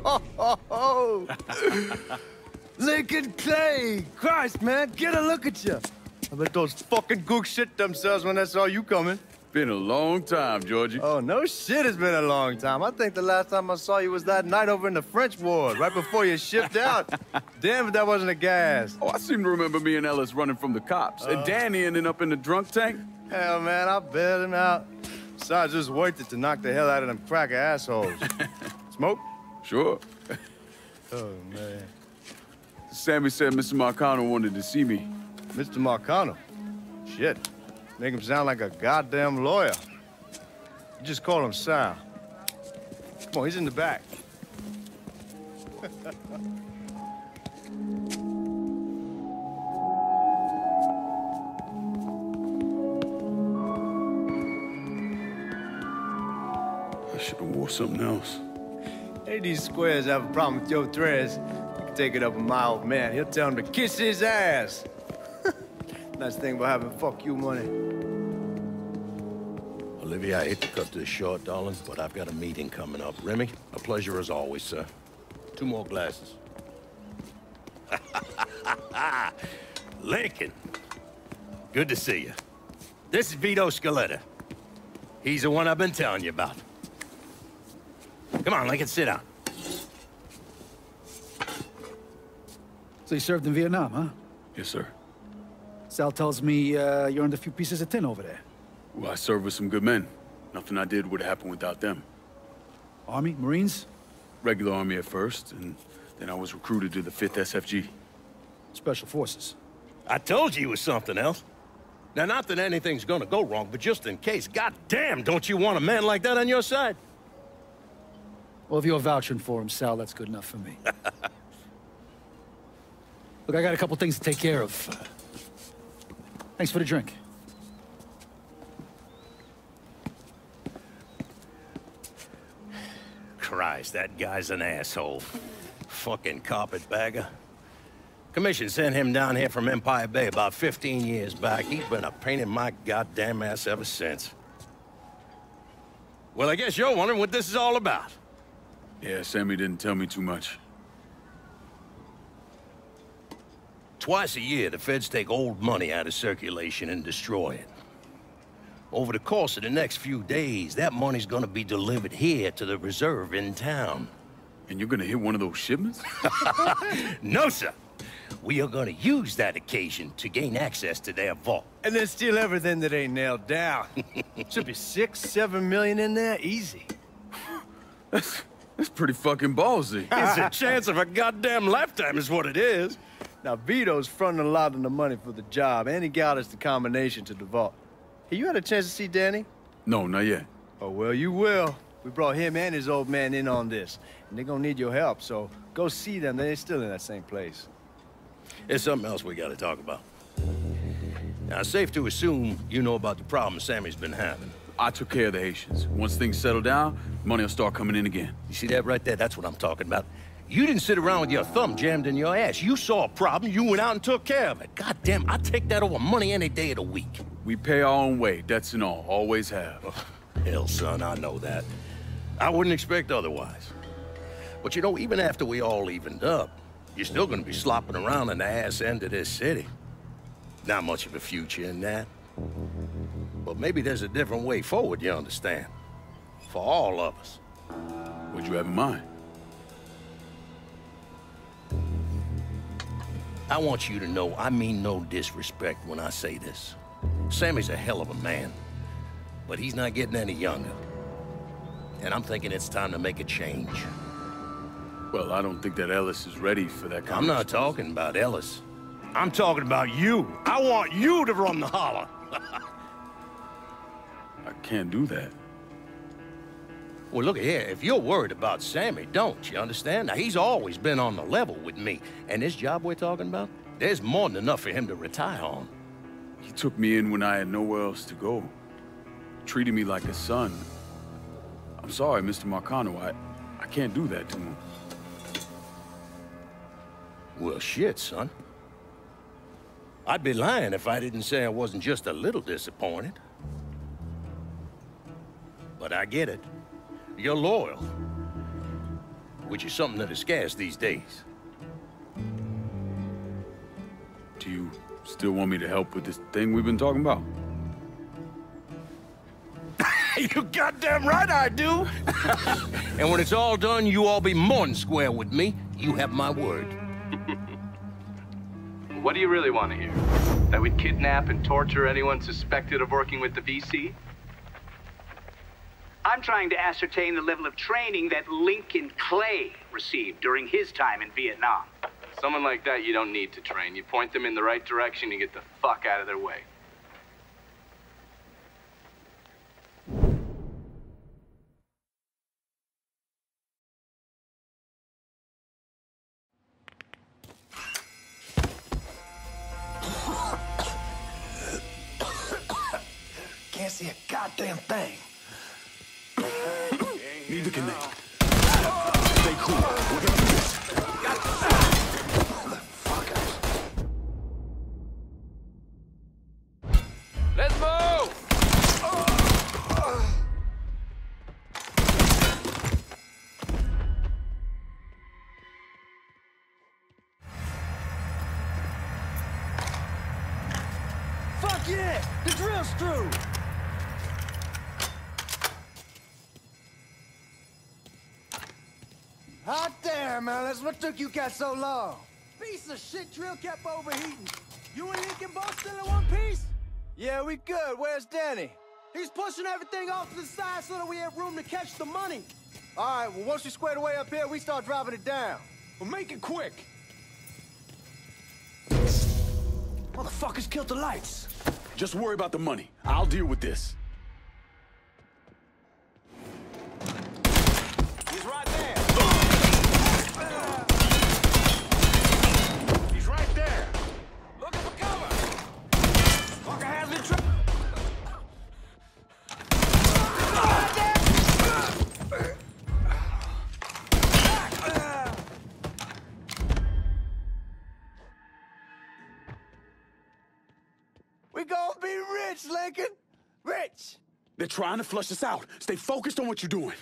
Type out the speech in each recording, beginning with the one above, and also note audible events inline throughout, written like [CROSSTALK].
[LAUGHS] Lincoln Clay! Christ, man, get a look at you. I bet those fucking gooks shit themselves when they saw you coming. Been a long time, Giorgi. Oh, no shit, it's been a long time. I think the last time I saw you was that night over in the French ward, right before you shipped out. [LAUGHS] Damn if that wasn't a gas. Oh, I seem to remember me and Ellis running from the cops, and oh. Danny ending up in the drunk tank. Hell, man, I bailed him out. Besides, just worth it to knock the hell out of them cracker assholes. [LAUGHS] Smoke? Sure. [LAUGHS] Oh, man. Sammy said Mr. Marcano wanted to see me. Mr. Marcano. Shit. Make him sound like a goddamn lawyer. You just call him Sal. Come on, he's in the back. I should have wore something else. Hey, these squares have a problem with your threads. You can take it up with my old man. He'll tell him to kiss his ass. [LAUGHS] nice thing about having fuck you money. Olivia, I hate to cut this short, darling, but I've got a meeting coming up. Remy, a pleasure as always, sir. Two more glasses. [LAUGHS] Lincoln. Good to see you. This is Vito Scaletta. He's the one I've been telling you about. Come on, Lincoln, sit down. So you served in Vietnam, huh? Yes, sir. Sal tells me uh, you earned a few pieces of tin over there. Well, I served with some good men. Nothing I did would have happened without them. Army? Marines? Regular Army at first, and then I was recruited to the 5th SFG. Special Forces. I told you it was something else. Now, not that anything's gonna go wrong, but just in case, goddamn, don't you want a man like that on your side? Well, if you're vouching for him, Sal, that's good enough for me. [LAUGHS] Look, I got a couple things to take care of. Thanks for the drink. Christ, that guy's an asshole. Fucking carpetbagger. Commission sent him down here from Empire Bay about 15 years back. He's been a pain in my goddamn ass ever since. Well, I guess you're wondering what this is all about. Yeah, Sammy didn't tell me too much. Twice a year, the feds take old money out of circulation and destroy it. Over the course of the next few days, that money's gonna be delivered here to the reserve in town. And you're gonna hit one of those shipments? [LAUGHS] No, sir. We are gonna use that occasion to gain access to their vault. And then steal everything that ain't nailed down. [LAUGHS] Should be six, seven million in there, easy. That's, that's pretty fucking ballsy. [LAUGHS] It's a chance of a goddamn lifetime is what it is. Now, Vito's fronting a lot of the money for the job, and he got us the combination to the vault. Hey, you had a chance to see Danny? No, not yet. Oh, well, you will. We brought him and his old man in on this, and they're gonna need your help, so go see them. They're still in that same place. There's something else we gotta talk about. Now, it's safe to assume you know about the problem Sammy's been having. I took care of the Haitians. Once things settle down, money will start coming in again. You see that right there? That's what I'm talking about. You didn't sit around with your thumb jammed in your ass. You saw a problem, you went out and took care of it. God damn, I take that over money any day of the week. We pay our own way, debts and all. Always have. Hell, son, I know that. I wouldn't expect otherwise. But you know, even after we all evened up, you're still gonna be slopping around in the ass end of this city. Not much of a future in that. But maybe there's a different way forward, you understand? For all of us. What'd you have in mind? I want you to know I mean no disrespect when I say this. Sammy's a hell of a man, but he's not getting any younger. And I'm thinking it's time to make a change. Well, I don't think that Ellis is ready for that kind I'm not talking about Ellis. I'm talking about you. I want you to run the holler. [LAUGHS] Can't do that. Well, look here, if you're worried about Sammy, don't, you understand? Now, he's always been on the level with me, and this job we're talking about, there's more than enough for him to retire on. He took me in when I had nowhere else to go. Treated me like a son. I'm sorry, Mr. Marcano. I, I can't do that to him. Well, shit, son. I'd be lying if I didn't say I wasn't just a little disappointed. But I get it. You're loyal. which is something that is scarce these days. Do you still want me to help with this thing we've been talking about? [LAUGHS] you goddamn right I do! [LAUGHS] and when it's all done, you all be more than square with me. You have my word. What do you really want to hear? That we'd kidnap and torture anyone suspected of working with the VC? I'm trying to ascertain the level of training that Lincoln Clay received during his time in Vietnam. Someone like that you don't need to train. You point them in the right direction, you get the fuck out of their way. Can't see a goddamn thing. Neither can they. Stay cool. We're gonna do this. Let's move! Fuck yeah! The drill's through! Damn, Ellis. What took you guys so long? Piece of shit drill kept overheating. You and Lincoln both still in one piece? Yeah, we good. Where's Danny? He's pushing everything off to the side so that we have room to catch the money. All right, well, once we squared away up here, we start driving it down. Well, make it quick. Motherfuckers killed the lights. Just worry about the money. I'll deal with this. Rich, Lincoln. Rich. They're trying to flush us out. Stay focused on what you're doing.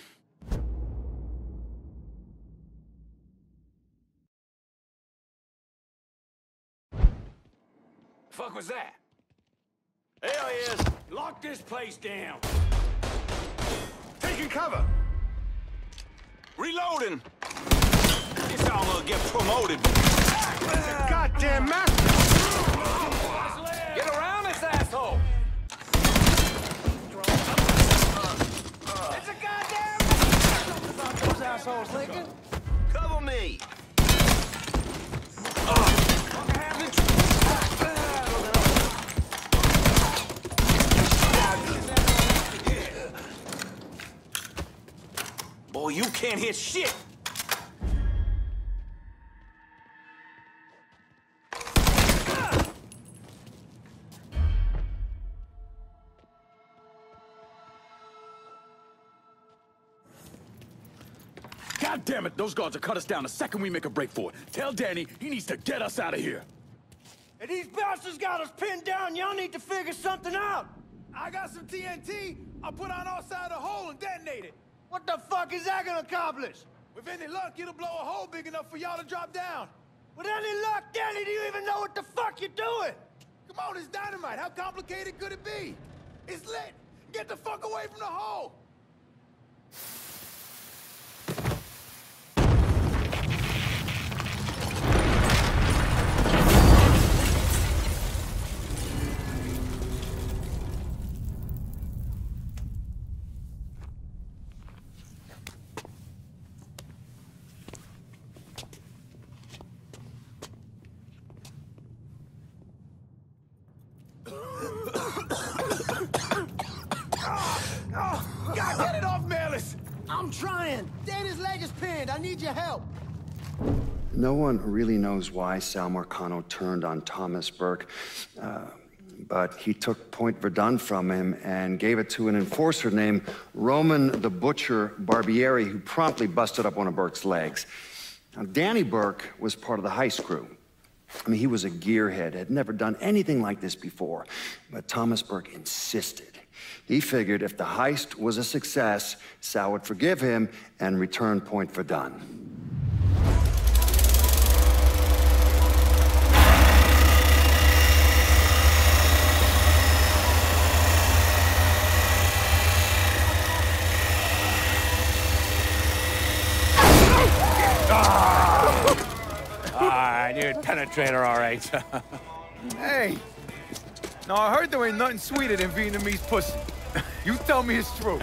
Fuck was that? There he is. Lock this place down. Taking cover. Reloading! This all gonna get promoted. Goddamn master. Get around this asshole! It's a goddamn Those assholes, Lincoln. Cover me. Boy, you can't hit shit! God damn it, those guards will cut us down the second we make a break for it. Tell Danny he needs to get us out of here. And these bastards got us pinned down. Y'all need to figure something out. I got some TNT. I'll put on our side of the hole and detonate it. What the fuck is that gonna accomplish? With any luck, it'll blow a hole big enough for y'all to drop down. With any luck, Danny, do you even know what the fuck you're doing? Come on, it's dynamite. How complicated could it be? It's lit. Get the fuck away from the hole. God, get it off, Melis! I'm trying. Danny's leg is pinned. I need your help. No one really knows why Sal Marcano turned on Thomas Burke, uh, but he took Point Verdun from him and gave it to an enforcer named Roman the Butcher Barbieri, who promptly busted up one of Burke's legs. Now, Danny Burke was part of the heist crew. I mean, he was a gearhead, had never done anything like this before. But Thomas Burke insisted. He figured if the heist was a success, Sal would forgive him and return Point Verdun. I knew it penetrator, all right. [LAUGHS] Hey! Now, I heard there ain't nothing sweeter than Vietnamese pussy. You tell me it's true.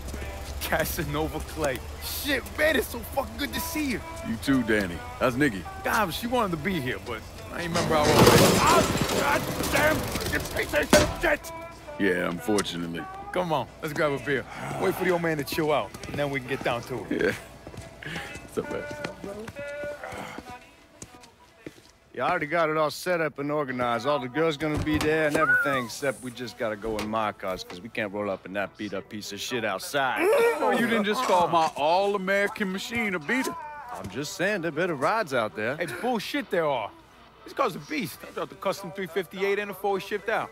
[LAUGHS] Casanova Clay. Shit, man, it's so fucking good to see you. You too, Danny. How's Nicki? God, she wanted to be here, but I ain't remember how old Oh, God damn! You piece of shit! Yeah, unfortunately. Come on, let's grab a beer. Wait for the old man to chill out, and then we can get down to it. [LAUGHS] Yeah. What's up, man? You already got it all set up and organized. All the girls gonna be there and everything, except we just gotta go in my cars, because we can't roll up in that beat-up piece of shit outside. Oh, you didn't just call my all-American machine a beater. I'm just saying, there better rides out there. Hey, bullshit there are. This car's a beast. I dropped the custom 358 in before we shipped out.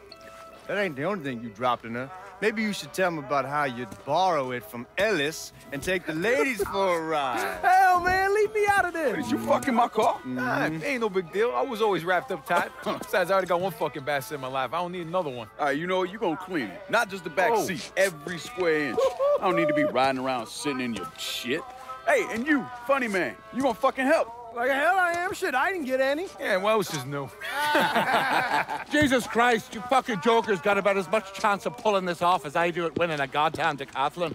That ain't the only thing you dropped in her. Maybe you should tell me about how you'd borrow it from Ellis and take the ladies for a ride. Hell, man, leave me out of this. Did you fucking my car? Mm-hmm. Nah, ain't no big deal. I was always wrapped up tight. [LAUGHS] Besides, I already got one fucking bastard in my life. I don't need another one. All right, you know what? You gonna clean it. Not just the back Oh. seat, every square inch. I don't need to be riding around sitting in your shit. Hey, and you, funny man, you gonna fucking help. Like hell I am. Shit, I didn't get any. Yeah, what else just new? [LAUGHS] Jesus Christ, you fucking jokers got about as much chance of pulling this off as I do at winning a goddamn decathlon.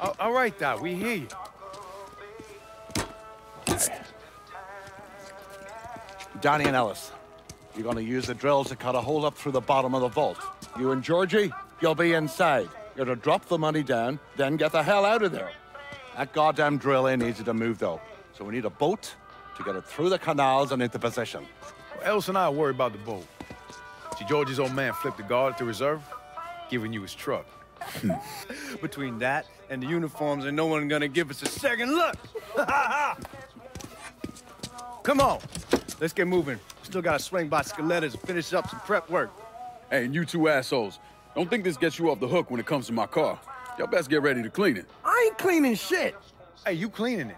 all all right, Doc, we hear you. Donnie and Ellis, you're gonna use the drills to cut a hole up through the bottom of the vault. You and Giorgi, you'll be inside. You're to drop the money down, then get the hell out of there. That goddamn drill ain't easy to move, though. So we need a boat to get it through the canals and into position. Ellis and I worry about the boat. See, George's old man flipped the guard at the reserve, giving you his truck. Hmm. [LAUGHS] Between that and the uniforms, ain't no one gonna give us a second look. [LAUGHS] Come on, let's get moving. Still gotta swing by Scaletta's and finish up some prep work. Hey, and you two assholes, don't think this gets you off the hook when it comes to my car. Y'all best get ready to clean it. I ain't cleaning shit. Hey, you cleaning it.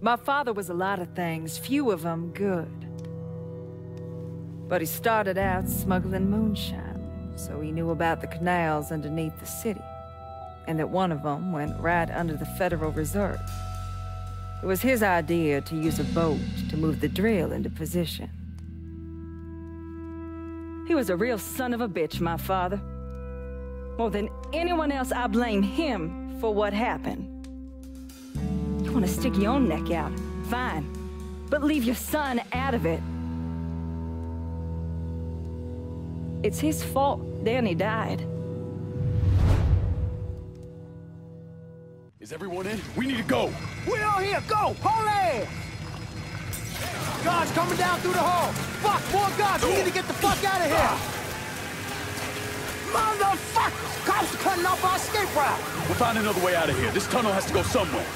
My father was a lot of things, few of them good. But he started out smuggling moonshine, so he knew about the canals underneath the city, and that one of them went right under the Federal Reserve. It was his idea to use a boat to move the drill into position. He was a real son of a bitch, my father. More than anyone else, I blame him for what happened. You want to stick your own neck out? Fine. But leave your son out of it. It's his fault Danny died. Is everyone in? We need to go. We're all here, go! Holy! Guards coming down through the hall! Fuck, more guards! We need to get the fuck out of here! Motherfuckers! Cops are cutting off our escape route! We'll find another way out of here. This tunnel has to go somewhere.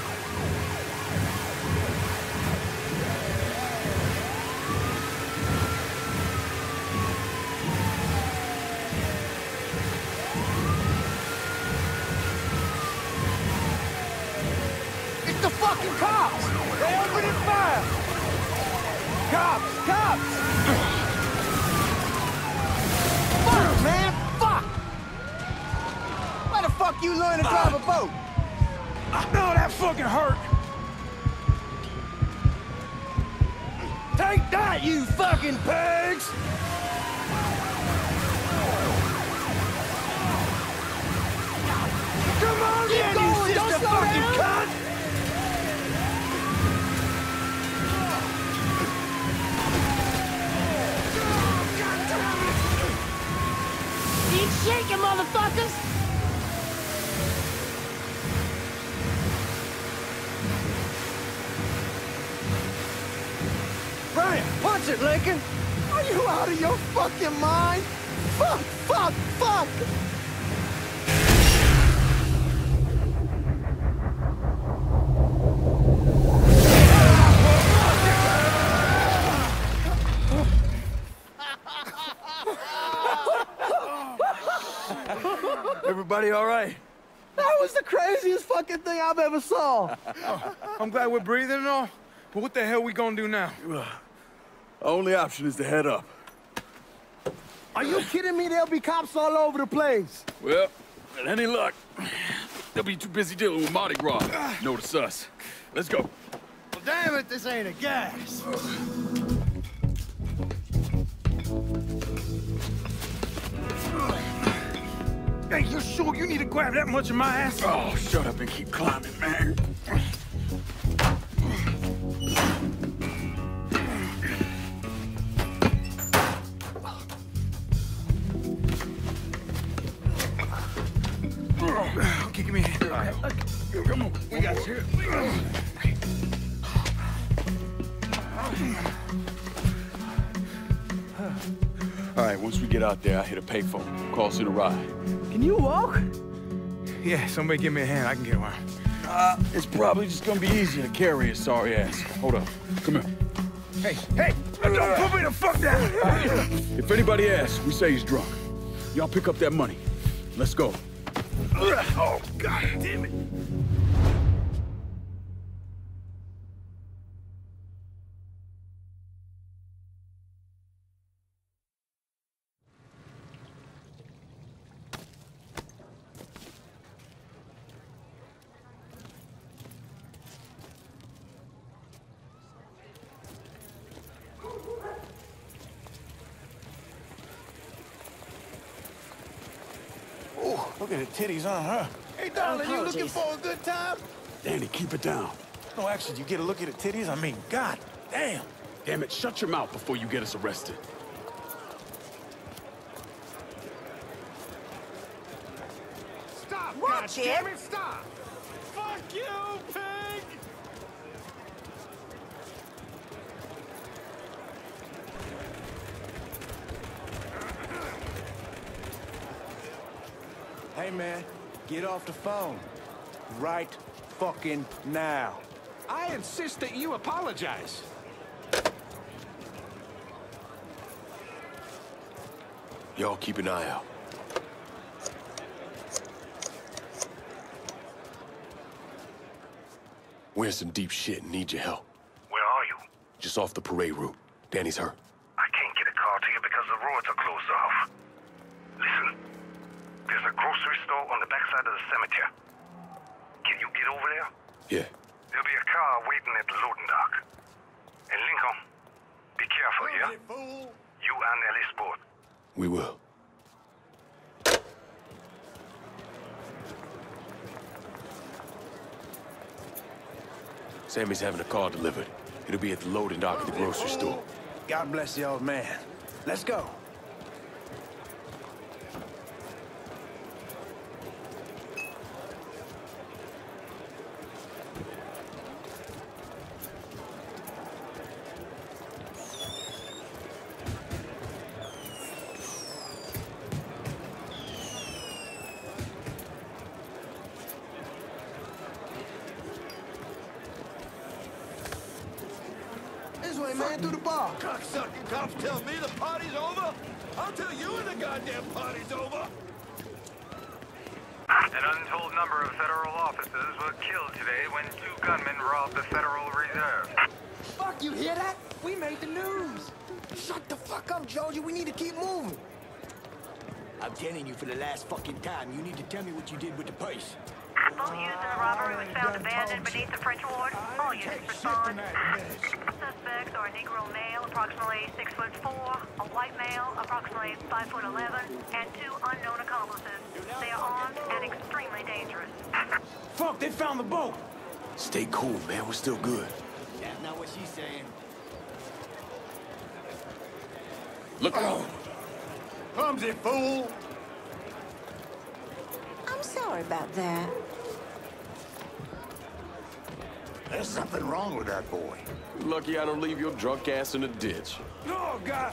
Brian, punch it, Lincoln! Are you out of your fucking mind? Fuck, fuck, fuck! Everybody all right? That was the craziest fucking thing I've ever saw. I'm glad we're breathing and all, but what the hell we gonna do now? Only option is to head up. Are you kidding me? There'll be cops all over the place. Well, with any luck, they'll be too busy dealing with Mardi Gras. Notice us. Let's go. Well, damn it, this ain't a gas. Hey, you sure you need to grab that much of my ass? Oh, shut up and keep climbing, man. Okay, give me a hand. Come on, we got you. All right, once we get out there, I hit a payphone. Call a ride. Can you walk? Yeah, somebody give me a hand. I can get around. Uh, it's probably just gonna be easier to carry his sorry ass. Hold up. Come here. Hey, hey, don't put me the fuck down. If anybody asks, we say he's drunk. Y'all pick up that money. Let's go. Oh, god damn it. Look at the titties on her. Hey, darling, you looking for a good time? Danny, keep it down. No, actually, you get a look at the titties? I mean, god damn. Damn it, shut your mouth before you get us arrested. Stop, Watch it. goddammit, stop! Fuck you, pig! Hey, man, get off the phone. Right fucking now. I insist that you apologize. Y'all keep an eye out. We're in some deep shit and need your help. Where are you? Just off the parade route. Danny's hurt. I can't get a car to you because the roads are closed off. Listen, there's a grocery store on the backside of the cemetery. Can you get over there? Yeah. There'll be a car waiting at the loading dock. And Lincoln, be careful, yeah? You and Ellie Sport. We will. Sammy's having a car delivered. It'll be at the loading dock at the grocery store. God bless the old man. Let's go. Officers were killed today when two gunmen robbed the Federal Reserve. Fuck, you hear that? We made the news. Shut the fuck up, Giorgi. We need to keep moving. I'm telling you for the last fucking time, you need to tell me what you did with the purse. Boat used in the robbery was found oh abandoned beneath the French Ward. All units respond. Suspects are a Negro male, approximately six foot four, a white male, approximately five foot eleven, and two unknown accomplices. They are armed and extremely dangerous. Fuck, they found the boat. Stay cool, man. We're still good. That's not what she's saying. Look out. Clumsy fool. I'm sorry about that. There's something wrong with that boy. Lucky I don't leave your drunk ass in a ditch. No, God.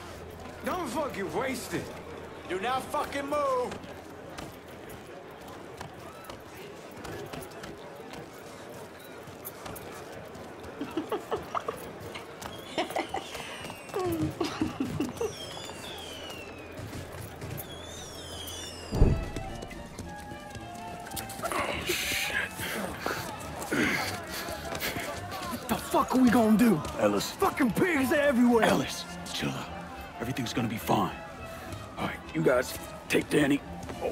Don't fucking waste it. Do not fucking move. Are we gonna do? Ellis. Fucking pigs everywhere. Ellis, chill out. Everything's gonna be fine. All right, you guys take Danny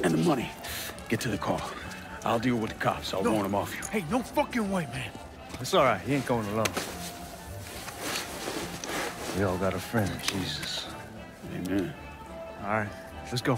and the money. Get to the car. I'll deal with the cops. I'll No. warn them off you. Hey, no fucking way, man. It's all right. He ain't going alone. We all got a friend, Jesus. Amen. All right, let's go.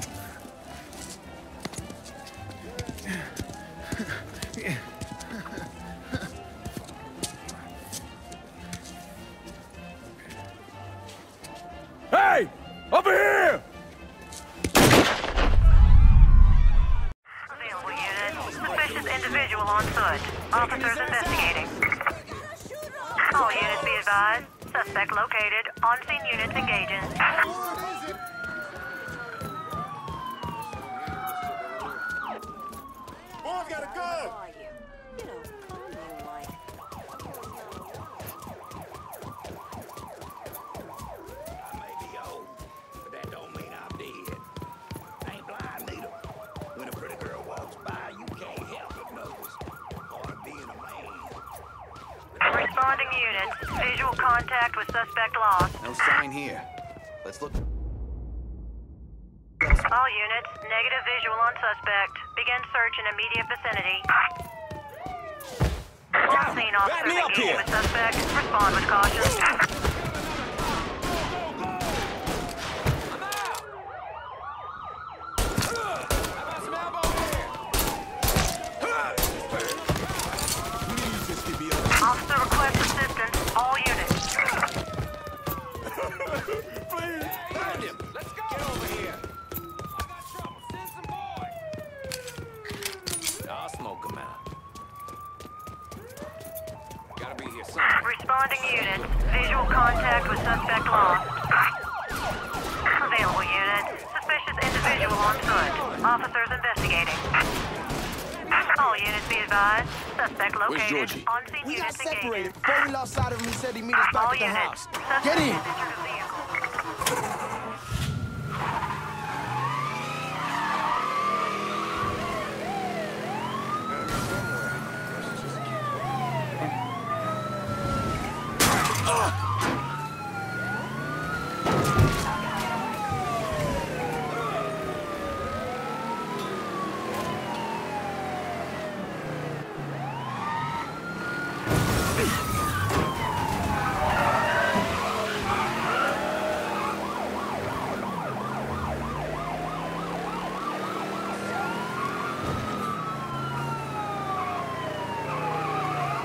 Suspect located. On-scene units engaging. Boy's got a gun. I may be old, but that don't mean I'm dead. I ain't blind neither. When a pretty girl walks by, you can't help but notice. Part of being a man. Responding units. Visual contact with suspect lost. No sign here. Let's look. All units. Negative visual on suspect. Begin search in immediate vicinity. On-scene officers me engaging with suspect. Respond with caution. All units. Please, find him. Let's go. Get over here. I'll smoke him out. Gotta be. Responding units. Visual contact with suspect lost. Available units. Suspicious individual on foot. Officers investigating. All units be advised. Suspect located. Giorgi? On-scene We got separated. Before we lost sight of him, he said he'd meet us back All at the units. house. Suspect Get in. has entered the vehicle.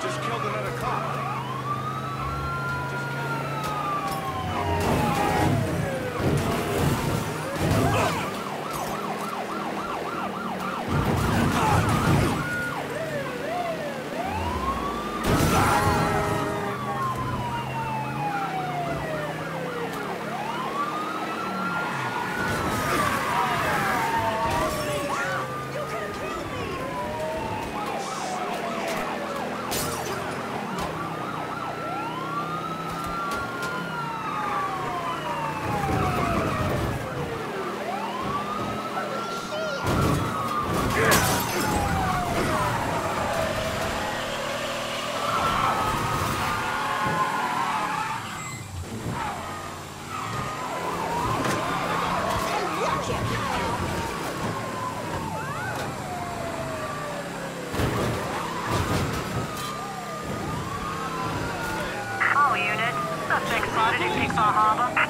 Just killed another cop. All units. Suspect spotted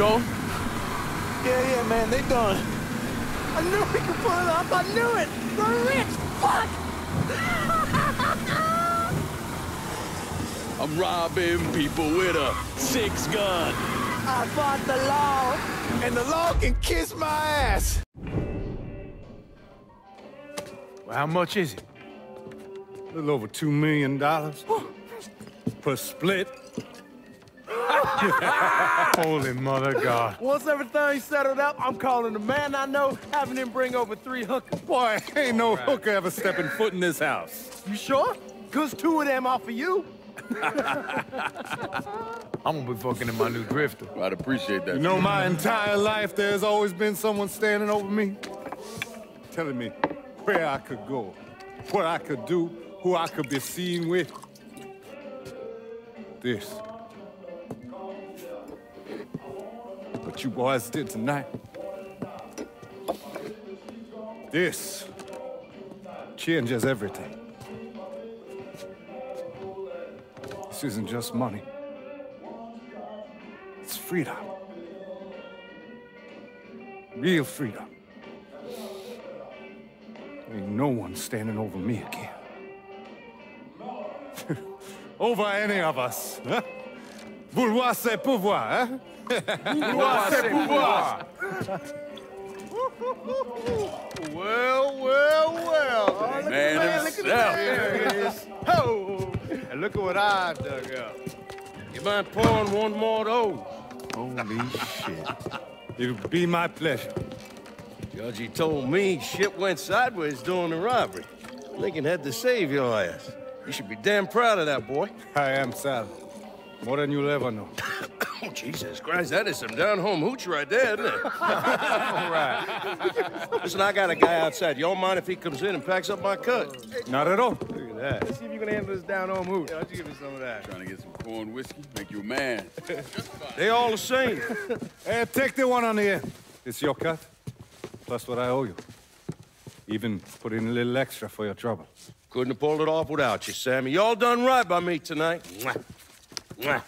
They gone? Yeah, yeah, man, they done. I knew we could pull it off. I knew it. We're rich. Fuck. I'm robbing people with a six gun. I fought the law, and the law can kiss my ass. Well, how much is it? A little over two million dollars per split. [LAUGHS] Holy mother God. Once everything's settled up, I'm calling the man I know, having him bring over three hookers. Boy, ain't no hooker ever stepping foot in this house. You sure? Cause two of them are for you. [LAUGHS] I'm gonna be fucking in my new drifter. I'd appreciate that. You know, my entire life there's always been someone standing over me, telling me where I could go, what I could do, who I could be seen with. This. You boys did tonight. This changes everything. This isn't just money. It's freedom. Real freedom. Ain't no one standing over me again. [LAUGHS] over any of us. Huh? Vouloir c'est pouvoir, hein? Vouloir c'est pouvoir. Well, well, well. Oh, Man himself. There it is. Oh, and look at what I dug up. You mind pouring one more of those? Holy shit. It'll be my pleasure. Giorgi told me shit went sideways during the robbery. Lincoln had to save your ass. You should be damn proud of that boy. I am, Sal. More than you'll ever know. [COUGHS] oh, Jesus Christ, that is some down-home hooch right there, isn't it? [LAUGHS] All right. Listen, I got a guy outside. You all mind if he comes in and packs up my cut? Not at all. Look at that. Let's see if you can handle this down home hooch. Why don't you give me some of that? Trying to get some corn whiskey, make you a man. [LAUGHS] They all the same. [LAUGHS] Hey, take the one on the end. It's your cut, plus what I owe you. Even put in a little extra for your trouble. Couldn't have pulled it off without you, Sammy. You all done right by me tonight. Mwah. Mwah.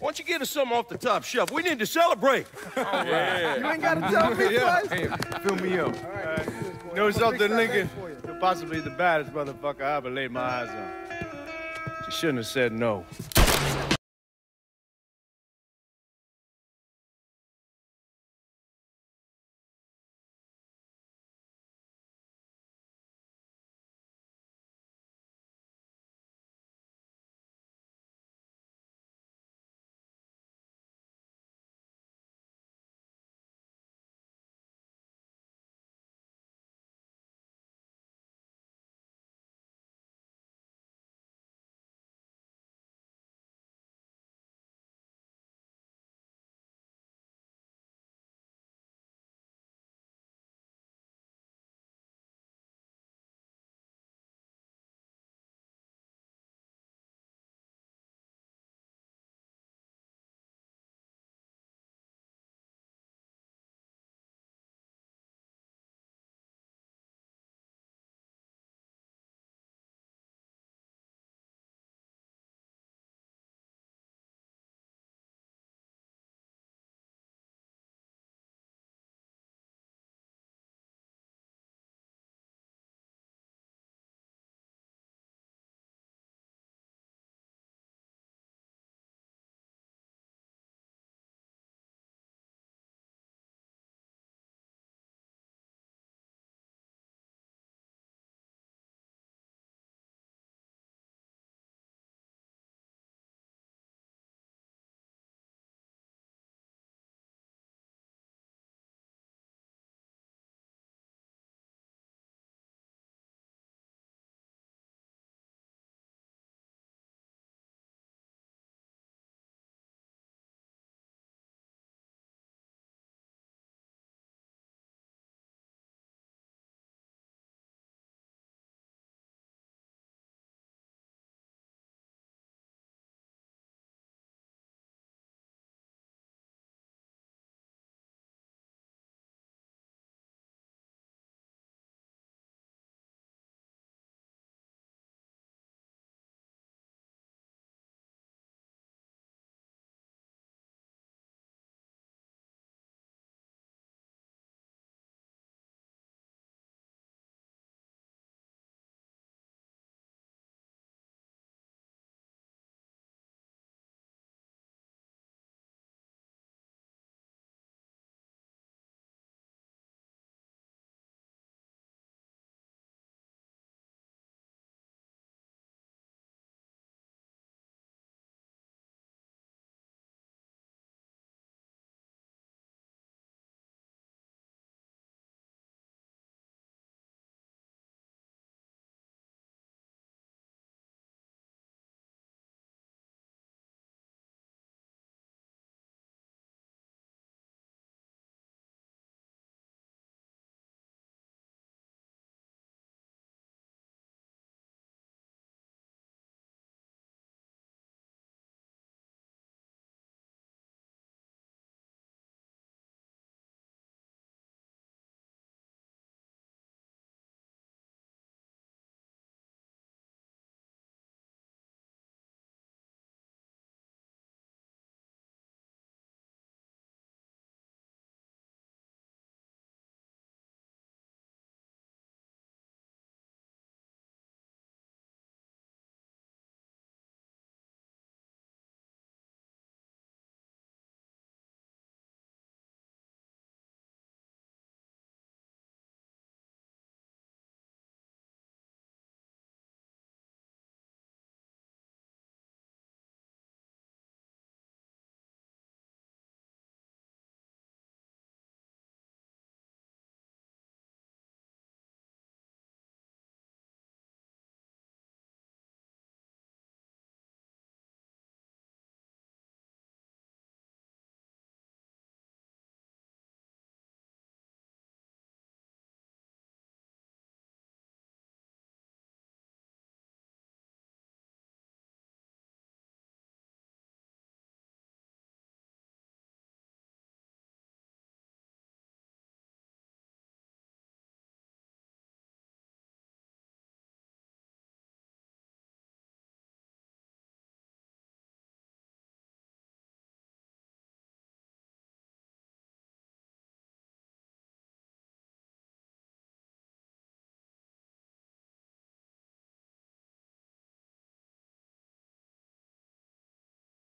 Why don't you get us something off the top shelf? We need to celebrate. [LAUGHS] Oh, yeah. You ain't got to tell me Yeah. twice. Hey, fill me up. You know something, Lincoln? You're possibly the baddest motherfucker I ever laid my eyes on. She shouldn't have said no.